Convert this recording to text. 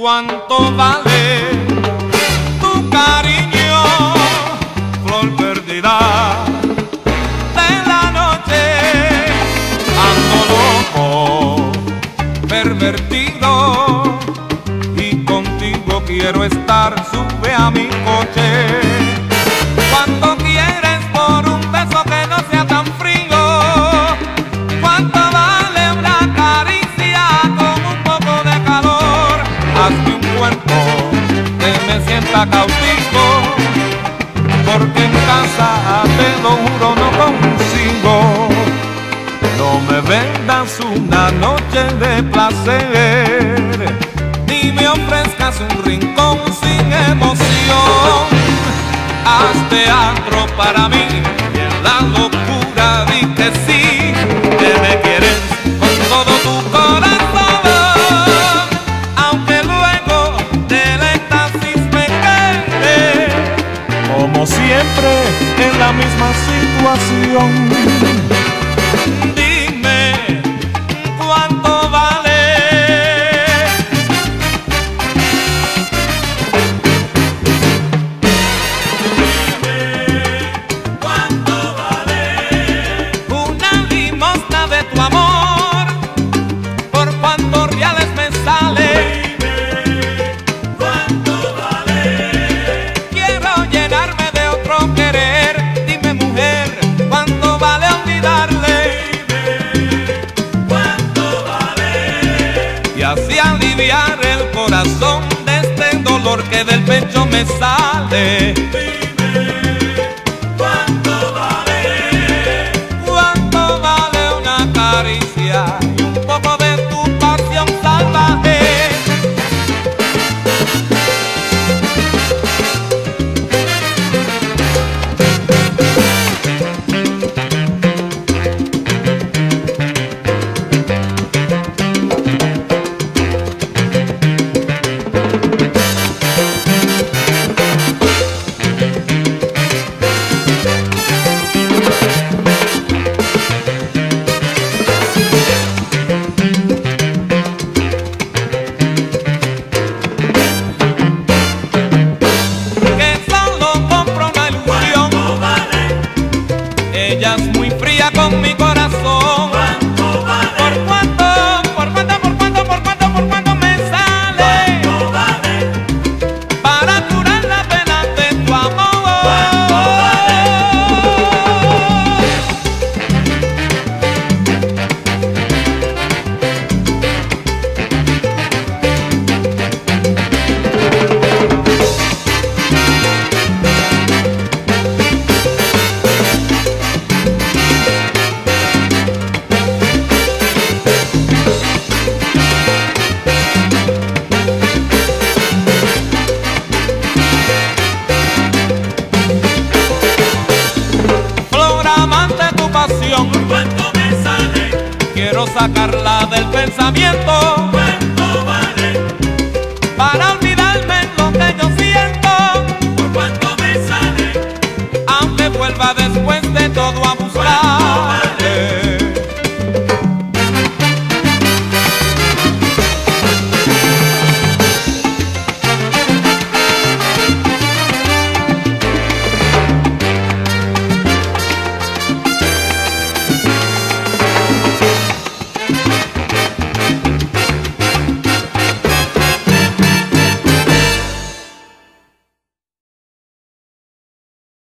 cuánto vale tu cariño, flor perdida de la noche. Ando loco, pervertido, y contigo quiero estar, sube a mi coche. cautivo, porque en casa te lo juro no consigo. No me vendas una noche de placer, ni me ofrezcas un rincón sin emoción. Haz teatro para mí 是用。y así aliviar el corazón de este dolor que del pecho me sale. sacarla del pensamiento.